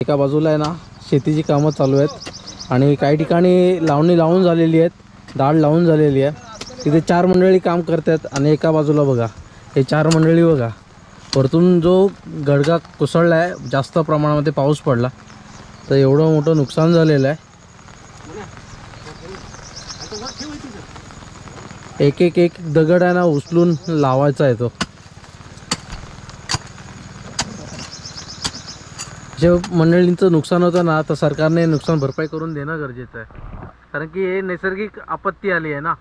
एका बाजूला आहे ना शेतीची कामं चालू आहेत. आणि काही ठिकाणी लावणी लावून झालेली आहेत डाळ लावून झालेली आहे. तिथे चार मंडळी काम करतात आणि एका बाजूला बघा हे चार मंडळी बघा. वरतून जो गडगा कोसळला आहे जास्त प्रमाणामध्ये पाऊस पडला. तर एवढं मोठं नुकसान झालेलं आहे. एक एक एक दगड आहे ना उचलून लावायचा आहे तो. जे मंडळींचं नुकसान होतं ना तर सरकारने नुकसान भरपाई करून देणं गरजेचं आहे. कारण की हे नैसर्गिक आपत्ती आली आहे ना.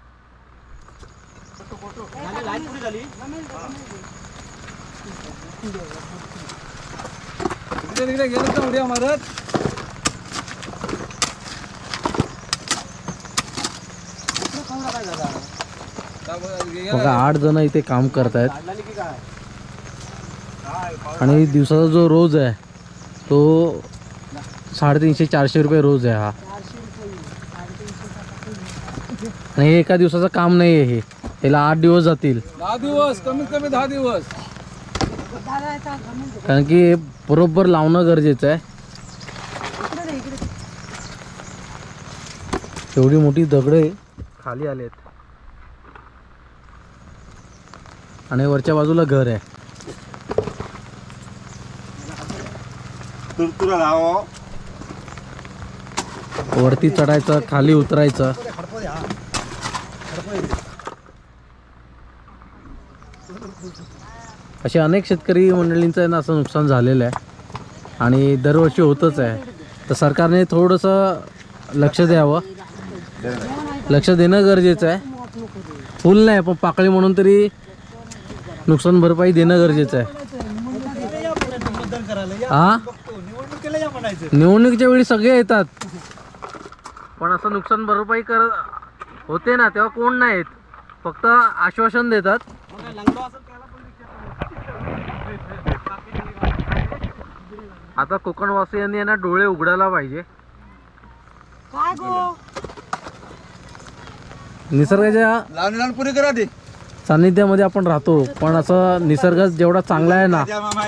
बघा आठ जण इथे काम करतायत. आणि दिवसाचा जो रोज आहे तो साडेतीनशे चारशे रुपये रोज आहे हा. आणि हे एका दिवसाचं काम नाही आहे हे. याला आठ दिवस जातील. दहा दिवस कमीत कमी दहा दिवस. कारण की हे बरोबर लावणं गरजेचं आहे. एवढी मोठी दगडे खाली आलेत. आणि वरच्या बाजूला घर आहे. तुरतुरा लावा. वरती चढायचं खाली उतरायचं. असे अनेक शेतकरी मंडळींचं आहे ना असं नुकसान झालेलं आहे. आणि दरवर्षी होतच आहे. तर सरकारने थोडंसं लक्ष द्यावं. लक्ष देणं गरजेचं आहे. फुल नाही पण पाकळी म्हणून तरी नुकसान भरपाई देणं गरजेचं आहे. हा निवडणुकीच्या वेळी सगळे येतात. पण असं नुकसान भरपाई कर होते ना तेव्हा कोण नाही येत फक्त आश्वासन देतात. आता कोकणवासियांनी यांना डोळे उघडायला पाहिजे. निसर्गाच्या लावणी लावून पुरी करा दे सान्निध्यामध्ये आपण राहतो. पण असं निसर्ग जेवढा चांगला आहे ना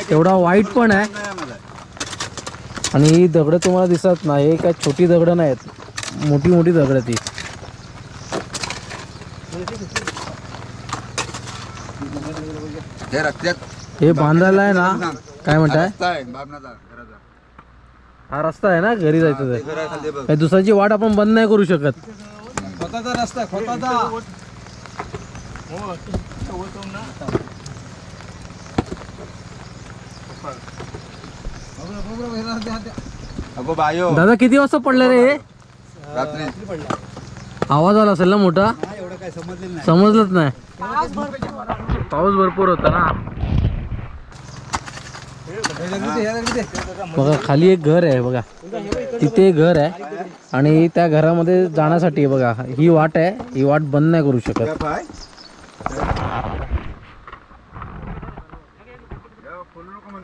तेवढा वाईट पण आहे. आणि ही दगडं तुम्हाला दिसत ना हे काय छोटी दगडं नाहीत. मोठी मोठी दगडं ती. हे हे बांधायला आहे ना काय म्हणताय? हा रस्ता आहे ना घरी जायचं दुसऱ्याची वाट आपण बंद नाही करू शकत. स्वतःचा रस्ता आहे, स्वतःचा. अगो बायो. दादा किती वाजता पडलं रे हे? रात्री. आवाज आला असेल ना मोठा? एवढं काय समजलेलं नाही. समजलंच नाही. पाऊस भरपूर होता ना. बघा खाली एक घर आहे बघा. तिथे घर आहे. आणि त्या घरामध्ये जाण्यासाठी बघा ही वाट आहे. ही वाट बंद नाही करू शकत. पाय.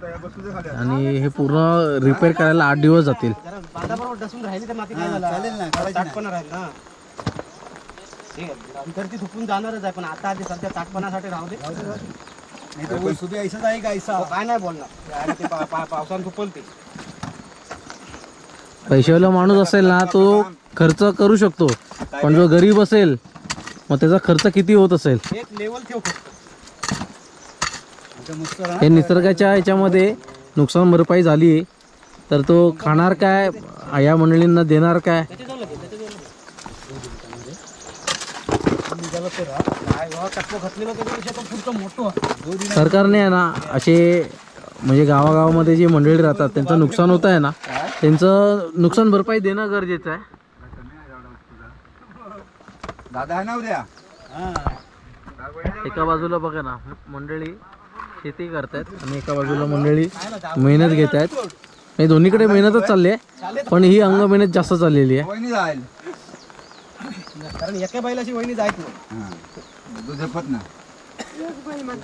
आणि हे पूर्ण रिपेअर करायला आठ दिवस जातील. चालेल ना ताटपणा राहील ना नंतर ती थुकून जाणारच आहे पण आता आधी सध्या ताटपणासाठी राहू दे. आहे ऐसा काय नाही बोलणार. ते पा- पा- पावसानं थुकल ते पैशावाला माणूस असेल ना तो खर्च करू शकतो. पण जो गरीब असेल मग त्याचा खर्च किती होत असेल? एक लेवल ठेव राहा. हे निसर्गाच्या याच्यामध्ये नुकसान भरपाई झाली तर तो खाणार काय या मंडळींना देणार काय आहे. सरकारने आहे ना असे म्हणजे गावागावामध्ये जे मंडळी राहतात त्यांचं नुकसान होत आहे ना त्यांचं नुकसान भरपाई देणं गरजेचं आहे दादा आहे ना उद्या. एका बाजूला बघा ना मंडळी शेती करतायत. आणि एका बाजूला मंडळी मेहनत घेत आहेत नाही दोन्हीकडे मेहनतच चालली आहे. पण ही अंग मेहनत जास्त चाललेली आहे. वहिनी जाईल. कारण एका बैलाची वहिनी हा. झपत ना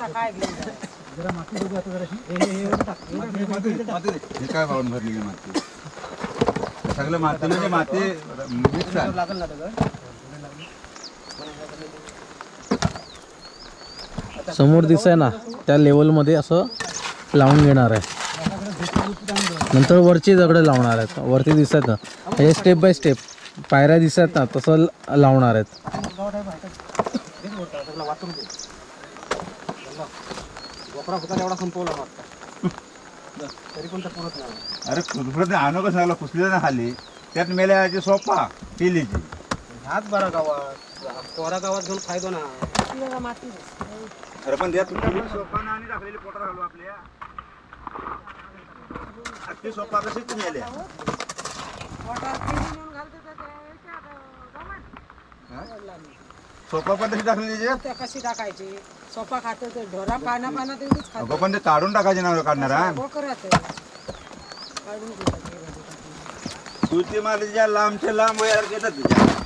काय गे माती? सगळं माती म्हणजे माती मिक्स आहे समोर दिसाय ना त्या लेवलमध्ये असं लावून घेणार आहे. नंतर वरची दगडं लावणार आहेत. वरती दिसत ना हे स्टेप बाय स्टेप पायऱ्या दिसत ना तसं लावणार आहेत. होता अरे खुदपडत आणू कसं लागलं कुसले ना खाली? त्यात मेल्याची सोपा केलीची ह्याच बरा गावात. कोरा गावात घेऊन फायदो ना. अरे पण तुम्ही सोपा आणि टाकलेली पोटर घालू आपल्या अख्खी सोपा कशीच मेल्या सोपा पण तशी टाकलेली त्या कशी टाकायची सोपा खात ते ढोरा पाना पाना तेवढीच खातो पण ते काढून टाकायचे ना काढणार हा हो करत काढून घेतात हे भाजी लांबच्या लांब वयार घेतात तुझ्या